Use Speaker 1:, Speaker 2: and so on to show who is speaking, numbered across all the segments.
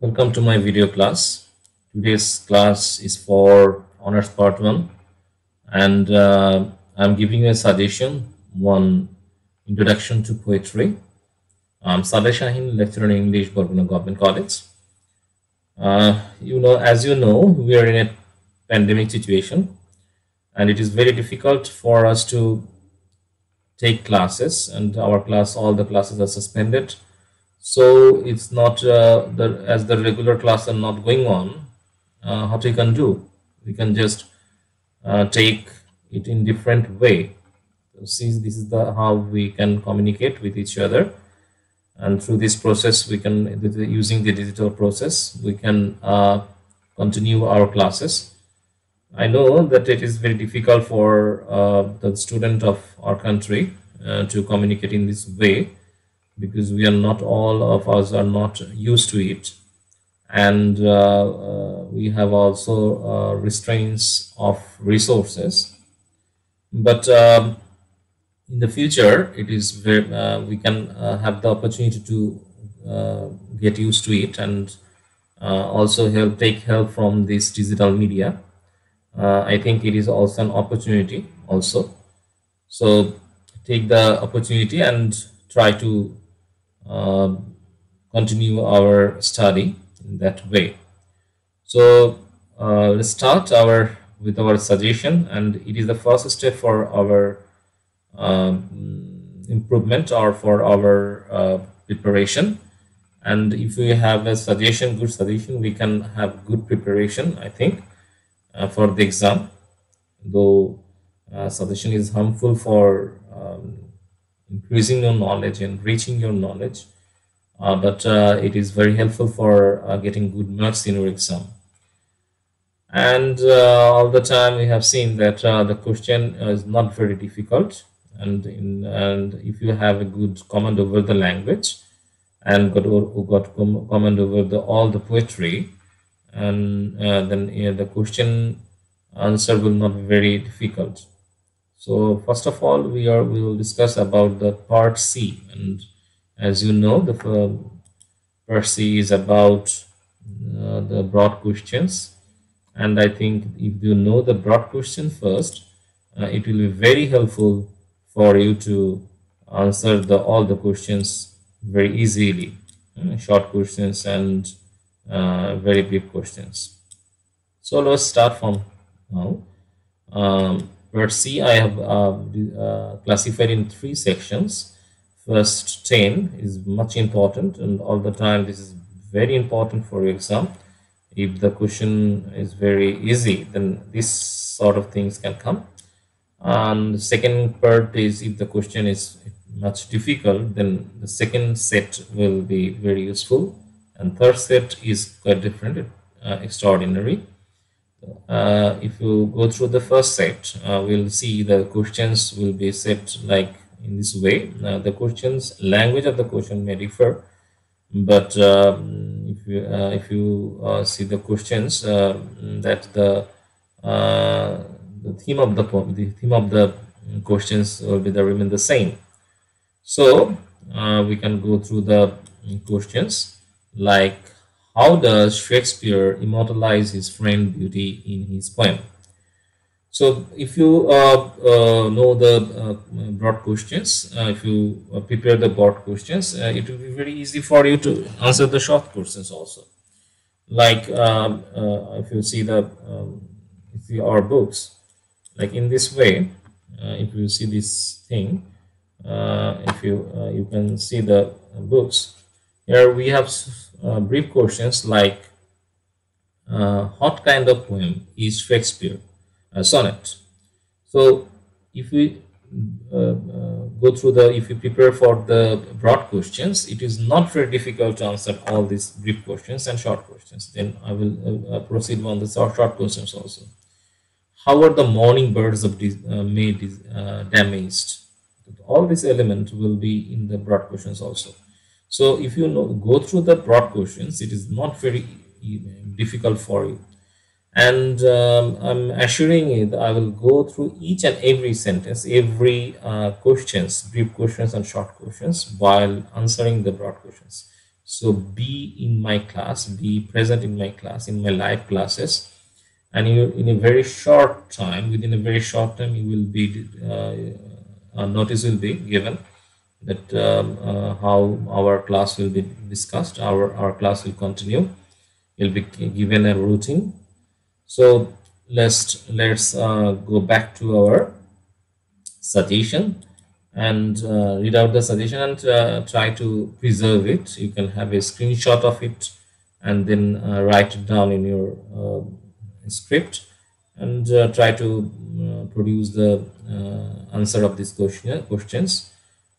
Speaker 1: Welcome to my video class. Today's class is for honors part 1 and uh, I'm giving you a suggestion one introduction to poetry. I'm Sadeh Shahin, lecturer in English, Barguna Government College. Uh, you know, as you know, we are in a pandemic situation and it is very difficult for us to take classes and our class, all the classes are suspended so it's not uh, the as the regular class are not going on uh, what we can do? We can just uh, take it in different way. So see this is the how we can communicate with each other. And through this process we can using the digital process we can uh, continue our classes. I know that it is very difficult for uh, the student of our country uh, to communicate in this way because we are not all of us are not used to it. And uh, uh, we have also uh, restraints of resources. But um, in the future it is very uh, we can uh, have the opportunity to uh, get used to it and also help take help from this digital media. I think it is also an opportunity also. So take the opportunity and try to continue our study in that way. So uh, let's start our with our suggestion and it is the first step for our um, improvement or for our uh, preparation and if we have a suggestion good suggestion we can have good preparation i think uh, for the exam though uh, suggestion is harmful for um, increasing your knowledge and reaching your knowledge. Uh, but uh, it is very helpful for uh, getting good marks in your exam. And uh, all the time we have seen that uh, the question is not very difficult. And in, and if you have a good command over the language and got or got command over the all the poetry and uh, then the question answer will not be very difficult so first of all, we are we will discuss about the part C, and as you know, the part C is about uh, the broad questions, and I think if you know the broad question first, uh, it will be very helpful for you to answer the all the questions very easily, uh, short questions and uh, very big questions. So let's start from now. Um, Part C, I have uh, uh, classified in three sections. First 10 is much important and all the time this is very important for your exam. If the question is very easy, then this sort of things can come. And second part is if the question is much difficult, then the second set will be very useful. And third set is quite different, uh, extraordinary uh, if you go through the first set, uh, we'll see the questions will be set like in this way. Uh, the questions, language of the question may differ, but um, if you uh, if you uh, see the questions, uh, that the the theme of the the theme of the questions will be the remain the same. So we can go through the questions like how does Shakespeare immortalize his friend Beauty in his poem? So if you uh, uh, know the uh, broad questions, uh, if you uh, prepare the broad questions, uh, it will be very easy for you to answer the short questions also. Like um, if you see the um, if you our books, like in this way, if you see this thing, if you you can see the books. Here we have uh, brief questions like uh, what kind of poem is Shakespeare? A sonnet. So if we uh, uh, go through the if you prepare for the broad questions it is not very difficult to answer all these brief questions and short questions. Then i will uh, uh, proceed on the short, short questions also. How are the morning birds of made damaged? All these elements will be in the broad questions also so if you know, go through the broad questions, it is not very difficult for you. And um, I'm assuring you that I will go through each and every sentence, every uh, questions, brief questions and short questions while answering the broad questions. so be in my class be present in my class in my live classes and you in a very short time within a very short time you will be uh, a notice will be given that um, uh, how our class will be discussed our our class will continue you'll be given a routine so let's let's uh, go back to our suggestion and uh, read out the suggestion and uh, try to preserve it. You can have a screenshot of it and then uh, write it down in your uh, script and try to produce the answer of these question, questions.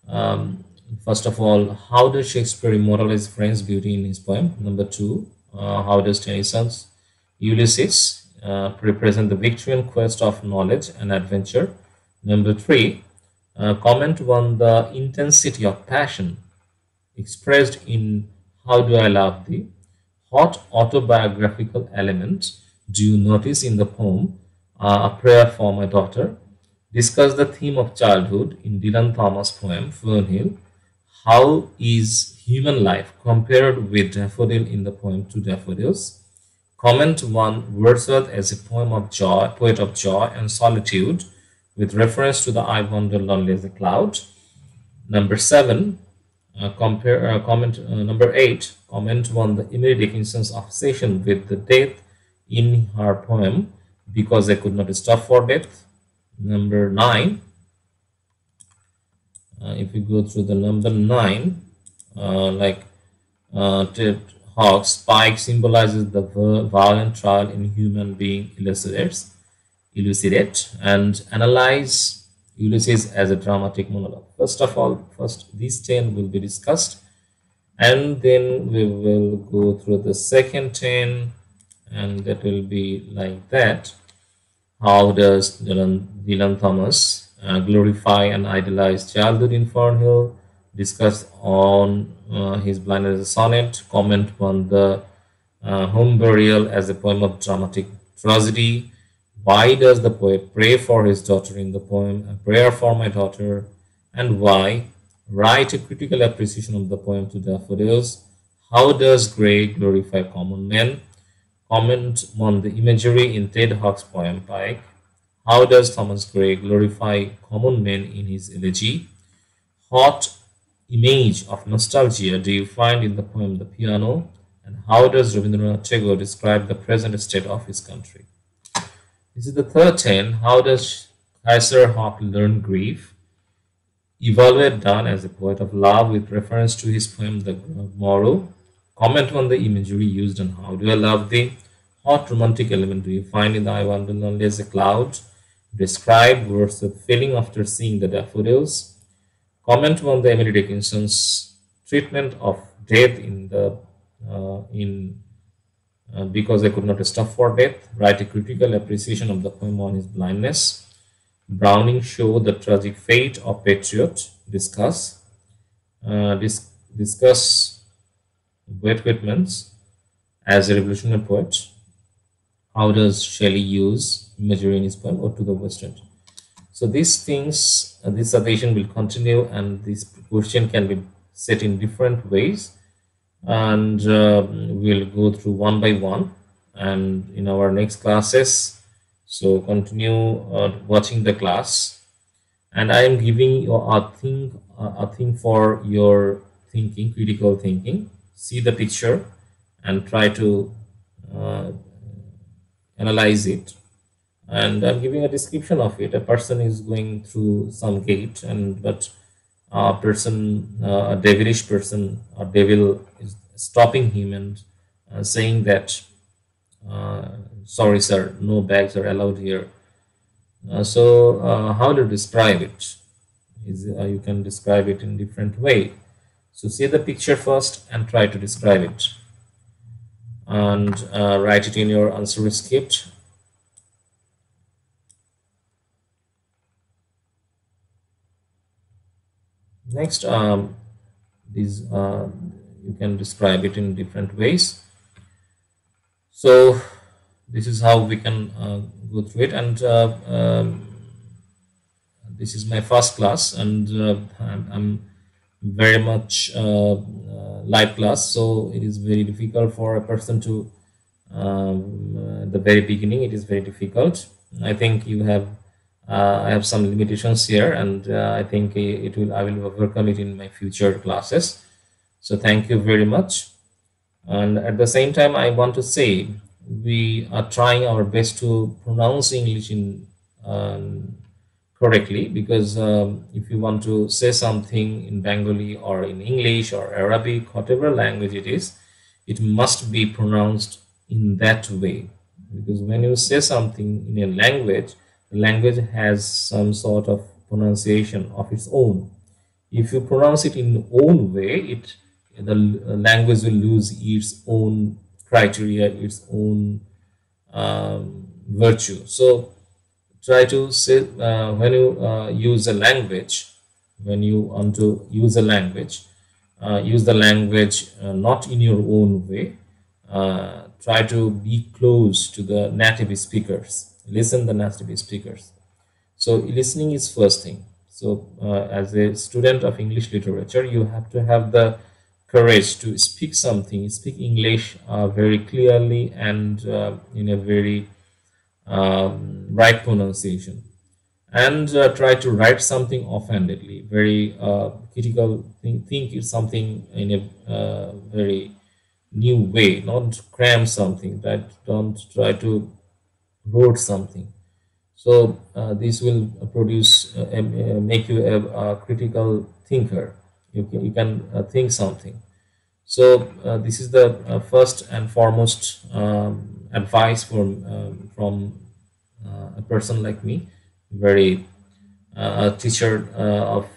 Speaker 1: Um, first of all, how does Shakespeare immortalize French beauty in his poem? Number two, how does Tennyson's Ulysses represent the Victorian quest of knowledge and adventure? Number three, uh, comment on the intensity of passion expressed in How Do I Love Thee? What autobiographical elements do you notice in the poem uh, A Prayer for My Daughter? Discuss the theme of childhood in Dylan Thomas' poem Fernhill. How is human life compared with daffodil in the poem To Daffodils? Comment one Wordsworth as a poem of joy, poet of joy and solitude with reference to the I wonder lonely as a cloud. Number seven, uh, compare uh, comment uh, number eight, comment on the Emily Dickinson's obsession with the death in her poem because I could not stop for death. Number nine, uh, if we go through the number nine, uh, like uh, Hughes' Pike symbolizes the violent trial in human being elucidates elucidate and analyze Ulysses as a dramatic monologue. First of all, first these 10 will be discussed and then we will go through the second 10 and that will be like that. How does Dylan, Dylan Thomas uh, glorify and idolize childhood in Fernhill? Discuss on uh, his blindness as a sonnet, comment on the uh, home burial as a poem of dramatic tragedy, why does the poet pray for his daughter in the poem, A Prayer for My Daughter? And why? Write a critical appreciation of the poem to Daffodils. How does Gray glorify common men? Comment on the imagery in Ted Hughes' poem Pike. How does Thomas Gray glorify common men in his elegy? What image of nostalgia do you find in the poem The Piano? And how does Rabindranath Tagore describe the present state of his country? This is the third 10. How does Kaiser Haq learn grief? Evaluate Donne as a poet of love with reference to his poem The Morrow. Comment on the imagery used and how do I love thee? What romantic element do you find in the I Wonder Lonely as a Cloud? Describe Wordsworth's feeling after seeing the daffodils. Comment on the Emily Dickinson's treatment of death in the uh, in uh, because I could not stop for death, write a critical appreciation of the poem on his blindness. Browning show the tragic fate of Patriot, discuss, uh, dis discuss Walt Whitman's as a revolutionary poet. How does Shelley use imagery in his poem Ode to the West Wind? So these things, uh, this suggestion will continue and this question can be set in different ways and uh, we'll go through one by one and in our next classes so continue uh, watching the class and i am giving you a thing a thing for your thinking critical thinking see the picture and try to uh, analyze it and i'm giving a description of it a person is going through some gate and but a person, uh, a devilish person, a devil is stopping him and uh, saying that, uh, sorry, sir, no bags are allowed here. Uh, so, uh, how to describe it? Is you can describe it in different way. So, see the picture first and try to describe it, and write it in your answer script. Next um, these uh, you can describe it in different ways. So this is how we can uh, go through it. And uh, um, this is my first class. And uh, I'm, very much uh, uh, live class so it is very difficult for a person to um, uh, the very beginning it is very difficult. I think you have i have some limitations here and i think it will i will overcome it in my future classes. So thank you very much. And at the same time i want to say we are trying our best to pronounce english in um, correctly because um, if you want to say something in bengali or in english or arabic whatever language it is it must be pronounced in that way. Because when you say something in a language the language has some sort of pronunciation of its own. If you pronounce it in own way it the language will lose its own criteria its own um, virtue. So try to say uh, when you uh, use a language when you want to use a language uh, use the language not in your own way try to be close to the native speakers. Listen the native speakers. So listening is first thing. So uh, as a student of english literature you have to have the courage to speak something. Speak english uh, very clearly and uh, in a very um, right pronunciation and uh, try to write something offhandedly very uh, critical think, think something in a very new way, not cram something, that don't try to wrote something. So uh, this will produce, uh, uh, make you a, a, critical thinker. You can, you can uh, think something. So uh, this is the uh, first and foremost um, advice from um, from a person like me, very a teacher of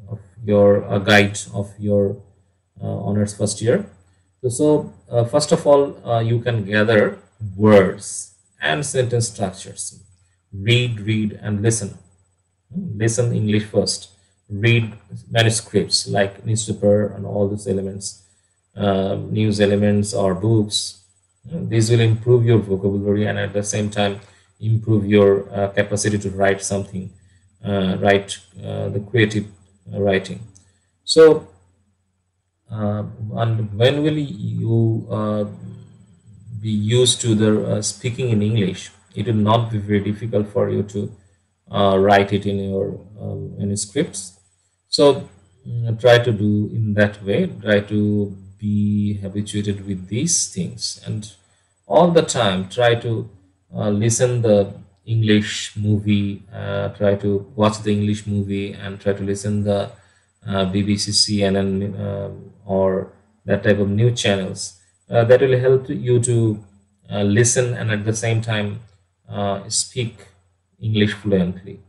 Speaker 1: of your a guide of your uh, honors first year. So, so uh, first of all, uh, you can gather words and sentence structures. Read, read, and listen. Listen English first. Read manuscripts like newspaper and all these elements, uh, news elements or books. These will improve your vocabulary and at the same time improve your uh, capacity to write something, uh, write the creative writing. So uh, and when will you uh, be used to the uh, speaking in English? It will not be very difficult for you to write it in your um, manuscripts. So mm, try to do in that way. Try to be habituated with these things and all the time try to uh, listen the english movie uh, try to watch the english movie and try to listen the uh, bbc cnn um, or that type of new channels uh, that will help you to uh, listen and at the same time uh, speak English fluently.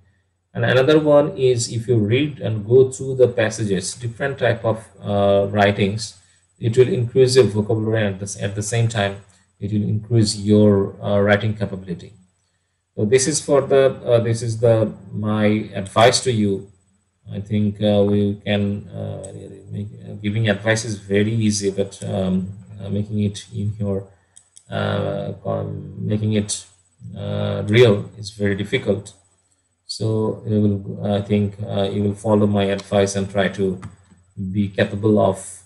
Speaker 1: And another one is if you read and go through the passages, different type of uh, writings, it will increase your vocabulary and at the, at the same time, it will increase your uh, writing capability. So this is for the, uh, this is the, my advice to you I think uh, we can uh, make, uh, giving advice is very easy, but um, making it in your making it real is very difficult. So you will, I think, you will follow my advice and try to be capable of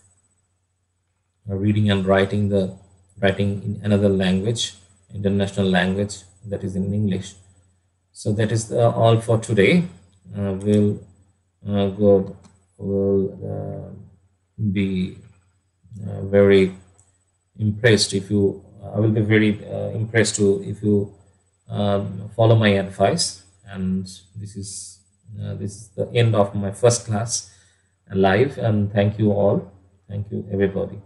Speaker 1: reading and writing the writing in another language, international language that is in English. So that is the, all for today. Uh, we'll uh, God will uh, be uh, very impressed if you I will be very impressed to if you um, follow my advice and this is uh, this is the end of my first class uh, live and thank you all. Thank you everybody